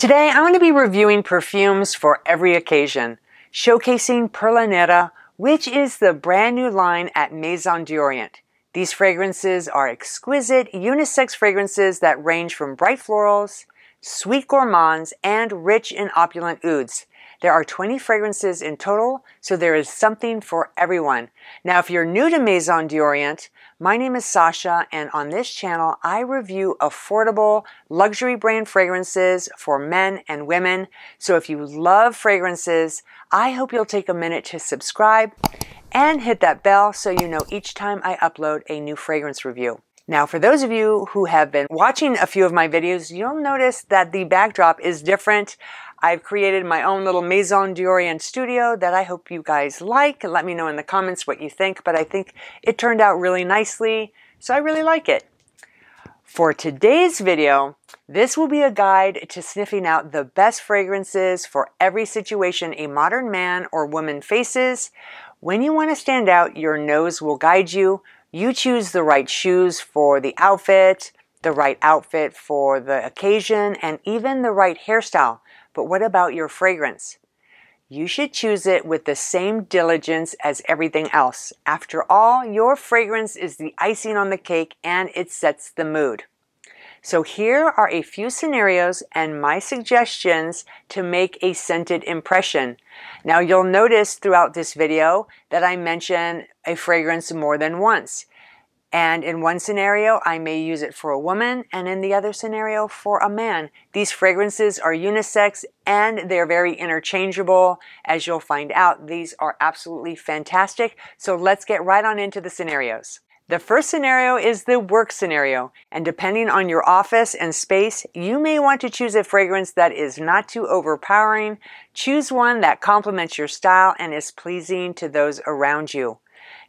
Today I'm going to be reviewing perfumes for every occasion, showcasing Perla Nera, which is the brand new line at Maison d'Orient. These fragrances are exquisite unisex fragrances that range from bright florals, sweet gourmands, and rich and opulent ouds. There are 20 fragrances in total, so there is something for everyone. Now, if you're new to Maison d'Orient, my name is Sasha, and on this channel, I review affordable luxury brand fragrances for men and women. So if you love fragrances, I hope you'll take a minute to subscribe and hit that bell so you know each time I upload a new fragrance review. Now, for those of you who have been watching a few of my videos, you'll notice that the backdrop is different. I've created my own little Maison d'Orient studio that I hope you guys like. Let me know in the comments what you think, but I think it turned out really nicely, so I really like it. For today's video, this will be a guide to sniffing out the best fragrances for every situation a modern man or woman faces. When you want to stand out, your nose will guide you. You choose the right shoes for the outfit, the right outfit for the occasion, and even the right hairstyle. But what about your fragrance? You should choose it with the same diligence as everything else. After all, your fragrance is the icing on the cake and it sets the mood. So here are a few scenarios and my suggestions to make a scented impression. Now you'll notice throughout this video that I mention a fragrance more than once. And in one scenario, I may use it for a woman, and in the other scenario, for a man. These fragrances are unisex and they're very interchangeable. As you'll find out, these are absolutely fantastic. So let's get right on into the scenarios. The first scenario is the work scenario, and depending on your office and space, you may want to choose a fragrance that is not too overpowering. Choose one that complements your style and is pleasing to those around you.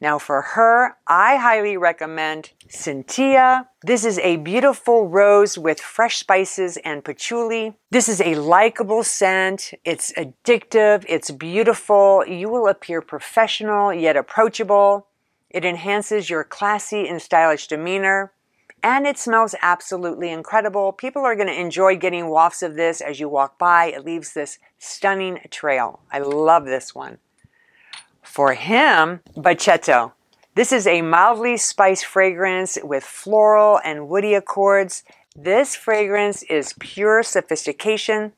Now for her, I highly recommend Cynthia. This is a beautiful rose with fresh spices and patchouli. This is a likable scent. It's addictive. It's beautiful. You will appear professional yet approachable. It enhances your classy and stylish demeanor. And it smells absolutely incredible. People are going to enjoy getting wafts of this as you walk by. It leaves this stunning trail. I love this one. For him, Bachetto. This is a mildly spiced fragrance with floral and woody accords. This fragrance is pure sophistication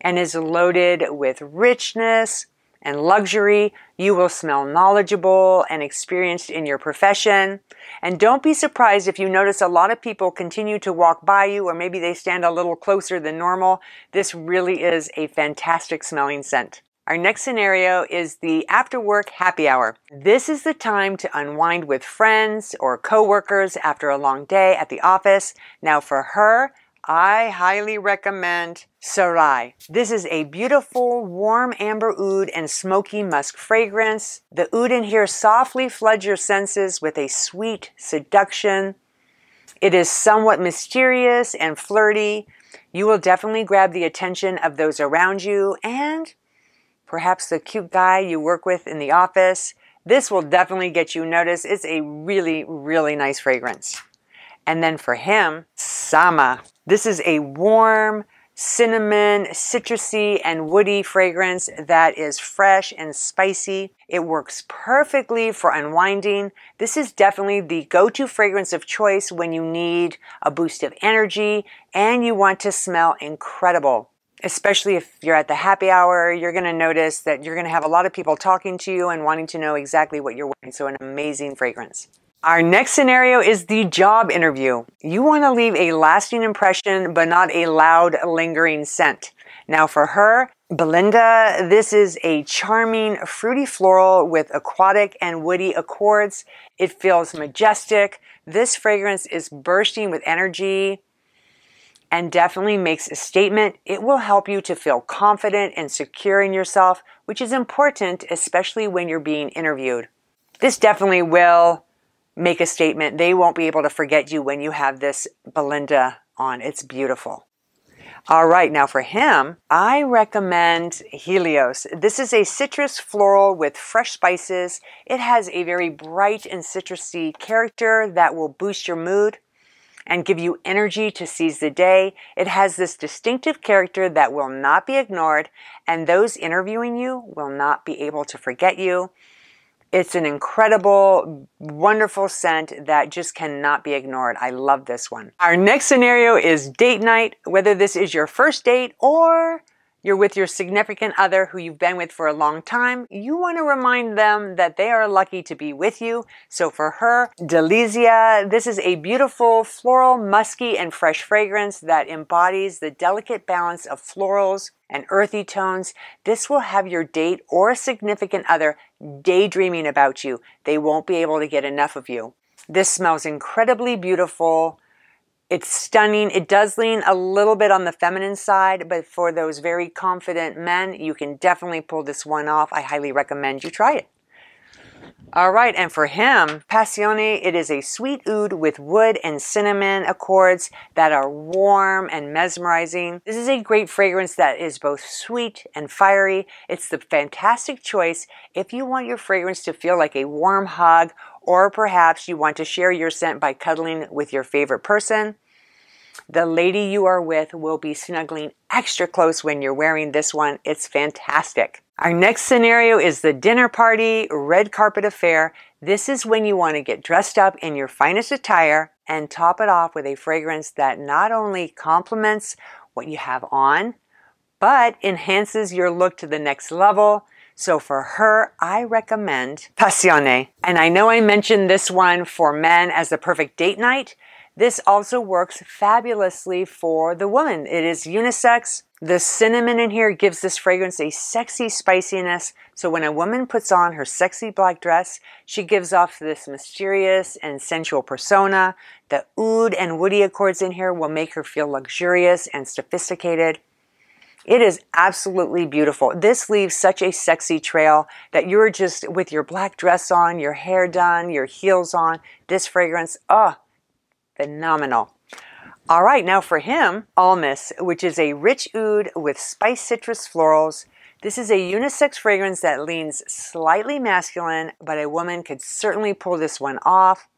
and is loaded with richness and luxury. You will smell knowledgeable and experienced in your profession. And don't be surprised if you notice a lot of people continue to walk by you or maybe they stand a little closer than normal. This really is a fantastic smelling scent. Our next scenario is the after work happy hour. This is the time to unwind with friends or coworkers after a long day at the office. Now for her, I highly recommend Sarai. This is a beautiful, warm amber oud and smoky musk fragrance. The oud in here softly floods your senses with a sweet seduction. It is somewhat mysterious and flirty. You will definitely grab the attention of those around you and perhaps the cute guy you work with in the office. This will definitely get you noticed. It's a really, really nice fragrance. And then for him, Sama. This is a warm, cinnamon, citrusy, and woody fragrance that is fresh and spicy. It works perfectly for unwinding. This is definitely the go-to fragrance of choice when you need a boost of energy and you want to smell incredible especially if you're at the happy hour, you're going to notice that you're going to have a lot of people talking to you and wanting to know exactly what you're wearing. So, an amazing fragrance. Our next scenario is the job interview. You want to leave a lasting impression, but not a loud, lingering scent. Now, for her, Belinda, this is a charming, fruity floral with aquatic and woody accords. It feels majestic. This fragrance is bursting with energy, and definitely makes a statement. It will help you to feel confident and secure in yourself, which is important, especially when you're being interviewed. This definitely will make a statement. They won't be able to forget you when you have this Belinda on. It's beautiful. All right, now for him, I recommend Helios. This is a citrus floral with fresh spices. It has a very bright and citrusy character that will boost your mood. And give you energy to seize the day. It has this distinctive character that will not be ignored, and those interviewing you will not be able to forget you. It's an incredible, wonderful scent that just cannot be ignored. I love this one. Our next scenario is date night, whether this is your first date or you're with your significant other who you've been with for a long time, you want to remind them that they are lucky to be with you. So for her, Delizia, this is a beautiful floral, musky, and fresh fragrance that embodies the delicate balance of florals and earthy tones. This will have your date or significant other daydreaming about you. They won't be able to get enough of you. This smells incredibly beautiful it's stunning. It does lean a little bit on the feminine side, but for those very confident men, you can definitely pull this one off. I highly recommend you try it. All right, and for him, Passione, it is a sweet oud with wood and cinnamon accords that are warm and mesmerizing. This is a great fragrance that is both sweet and fiery. It's the fantastic choice if you want your fragrance to feel like a warm hug or perhaps you want to share your scent by cuddling with your favorite person. The lady you are with will be snuggling extra close when you're wearing this one. It's fantastic. Our next scenario is the dinner party, red carpet affair. This is when you want to get dressed up in your finest attire and top it off with a fragrance that not only complements what you have on, but enhances your look to the next level. So for her, I recommend Passione. And I know I mentioned this one for men as the perfect date night. This also works fabulously for the woman. It is unisex. The cinnamon in here gives this fragrance a sexy spiciness. So when a woman puts on her sexy black dress, she gives off this mysterious and sensual persona. The oud and woody accords in here will make her feel luxurious and sophisticated. It is absolutely beautiful. This leaves such a sexy trail that you're just with your black dress on, your hair done, your heels on, this fragrance, oh, phenomenal. All right, now for him, Almus, which is a rich oud with spice citrus florals. This is a unisex fragrance that leans slightly masculine, but a woman could certainly pull this one off.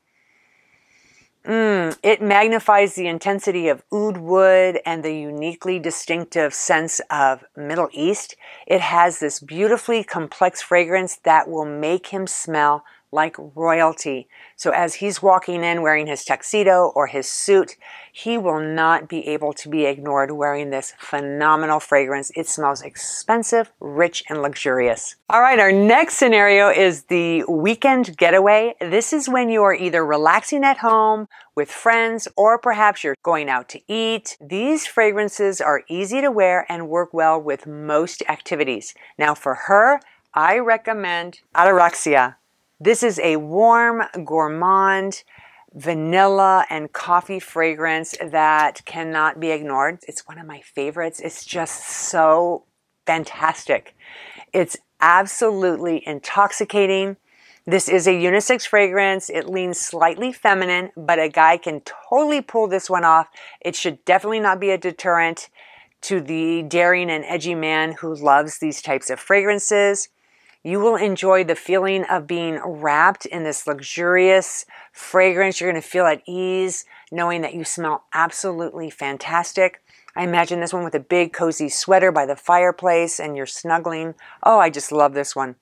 Mm, it magnifies the intensity of oud wood and the uniquely distinctive sense of Middle East. It has this beautifully complex fragrance that will make him smell like royalty. So as he's walking in wearing his tuxedo or his suit, he will not be able to be ignored wearing this phenomenal fragrance. It smells expensive, rich, and luxurious. All right, our next scenario is the weekend getaway. This is when you are either relaxing at home with friends or perhaps you're going out to eat. These fragrances are easy to wear and work well with most activities. Now for her, I recommend Ataraxia. This is a warm, gourmand, vanilla and coffee fragrance that cannot be ignored. It's one of my favorites. It's just so fantastic. It's absolutely intoxicating. This is a unisex fragrance. It leans slightly feminine, but a guy can totally pull this one off. It should definitely not be a deterrent to the daring and edgy man who loves these types of fragrances. You will enjoy the feeling of being wrapped in this luxurious fragrance. You're going to feel at ease knowing that you smell absolutely fantastic. I imagine this one with a big cozy sweater by the fireplace and you're snuggling. Oh, I just love this one.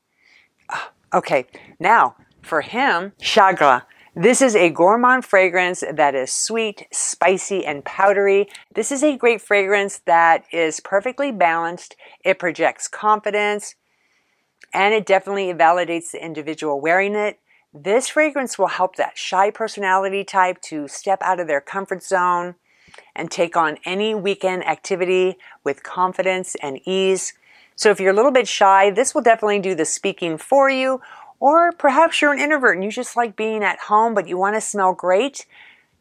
Ah, okay, now for him, Chagre. This is a gourmand fragrance that is sweet, spicy, and powdery. This is a great fragrance that is perfectly balanced. It projects confidence, and it definitely validates the individual wearing it. This fragrance will help that shy personality type to step out of their comfort zone and take on any weekend activity with confidence and ease. So if you're a little bit shy, this will definitely do the speaking for you. Or perhaps you're an introvert and you just like being at home, but you want to smell great.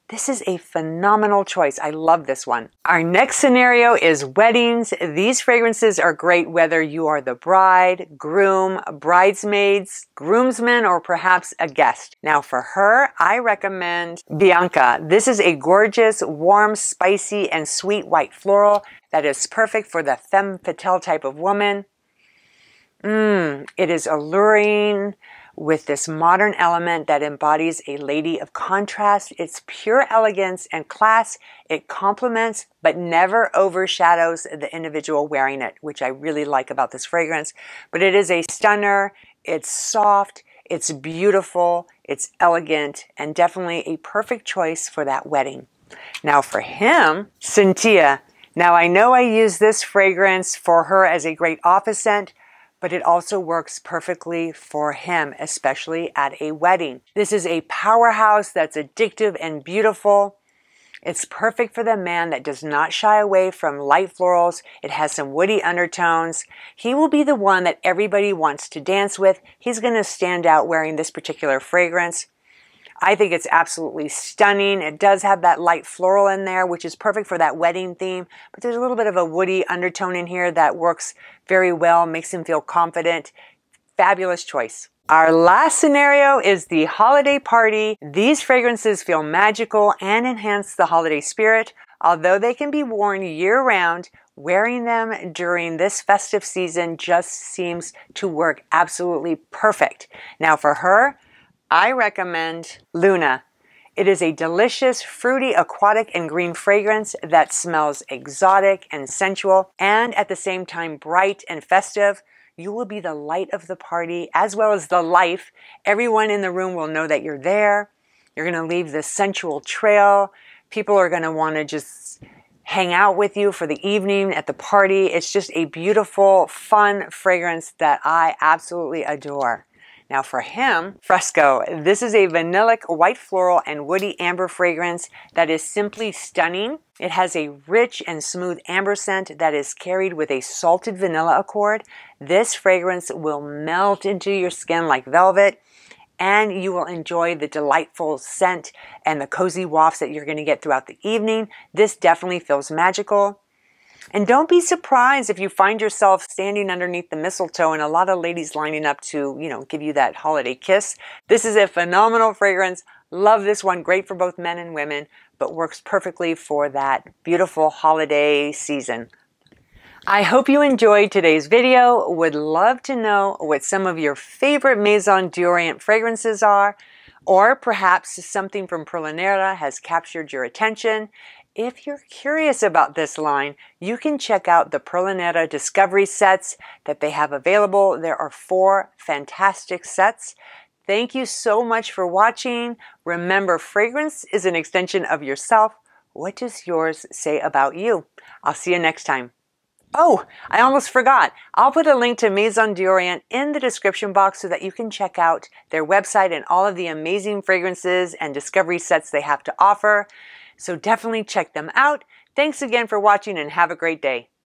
This is a phenomenal choice. I love this one. Our next scenario is weddings. These fragrances are great whether you are the bride, groom, bridesmaids, groomsmen, or perhaps a guest. Now for her, I recommend Bianca. This is a gorgeous, warm, spicy, and sweet white floral that is perfect for the femme fatale type of woman. Mmm, it is alluring with this modern element that embodies a lady of contrast. It's pure elegance and class. It complements but never overshadows the individual wearing it, which I really like about this fragrance. But it is a stunner. It's soft. It's beautiful. It's elegant and definitely a perfect choice for that wedding. Now for him, Cynthia. Now I know I use this fragrance for her as a great office scent, but it also works perfectly for him, especially at a wedding. This is a powerhouse that's addictive and beautiful. It's perfect for the man that does not shy away from light florals. It has some woody undertones. He will be the one that everybody wants to dance with. He's going to stand out wearing this particular fragrance. I think it's absolutely stunning. It does have that light floral in there, which is perfect for that wedding theme, but there's a little bit of a woody undertone in here that works very well, makes him feel confident. Fabulous choice. Our last scenario is the holiday party. These fragrances feel magical and enhance the holiday spirit. Although they can be worn year round, wearing them during this festive season just seems to work absolutely perfect. Now for her, I recommend Luna. It is a delicious, fruity, aquatic, and green fragrance that smells exotic and sensual, and at the same time bright and festive. You will be the light of the party as well as the life. Everyone in the room will know that you're there. You're going to leave this sensual trail. People are going to want to just hang out with you for the evening at the party. It's just a beautiful, fun fragrance that I absolutely adore. Now for him, Fresco, this is a vanillic white floral and woody amber fragrance that is simply stunning. It has a rich and smooth amber scent that is carried with a salted vanilla accord. This fragrance will melt into your skin like velvet and you will enjoy the delightful scent and the cozy wafts that you're going to get throughout the evening. This definitely feels magical. And don't be surprised if you find yourself standing underneath the mistletoe and a lot of ladies lining up to, you know, give you that holiday kiss. This is a phenomenal fragrance. Love this one. Great for both men and women, but works perfectly for that beautiful holiday season. I hope you enjoyed today's video. Would love to know what some of your favorite Maison d'Orient fragrances are, or perhaps something from Perla has captured your attention. If you're curious about this line, you can check out the Perla Nera Discovery sets that they have available. There are four fantastic sets. Thank you so much for watching. Remember, fragrance is an extension of yourself. What does yours say about you? I'll see you next time. Oh, I almost forgot. I'll put a link to Maison d'Orient in the description box so that you can check out their website and all of the amazing fragrances and discovery sets they have to offer. So definitely check them out. Thanks again for watching and have a great day.